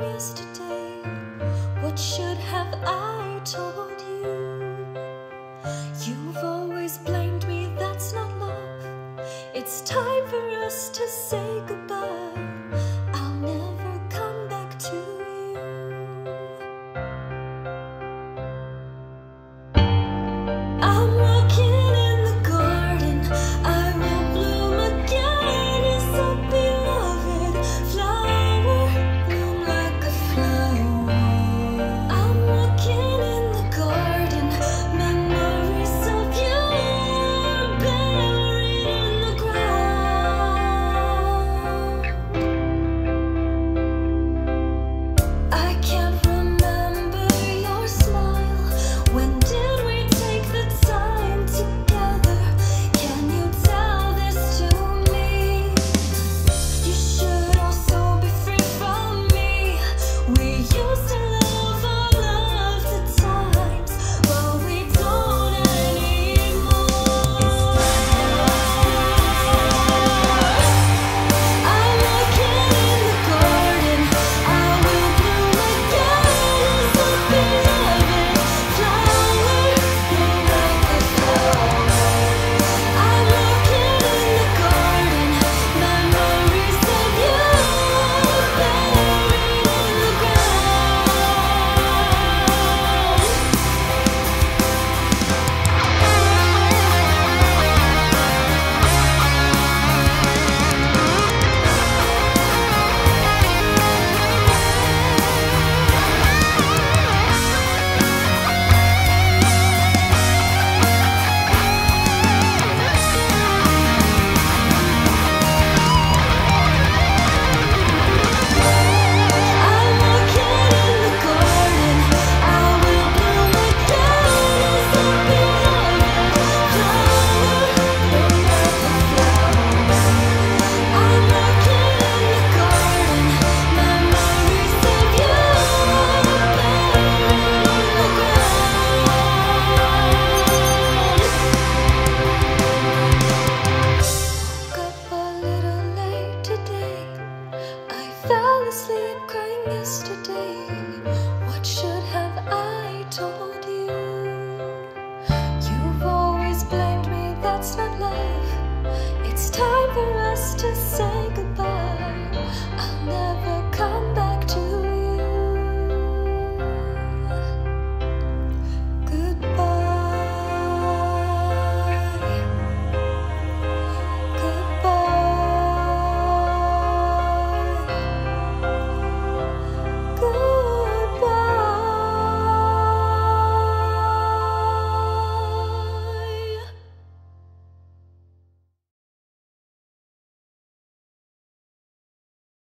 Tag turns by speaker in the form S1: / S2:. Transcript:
S1: yesterday? What should have I told you? You've always blamed me, that's not love. It's time for us to say goodbye. crying yesterday. What should have I told you? You've always blamed me, that's not love. It's time for us to say goodbye.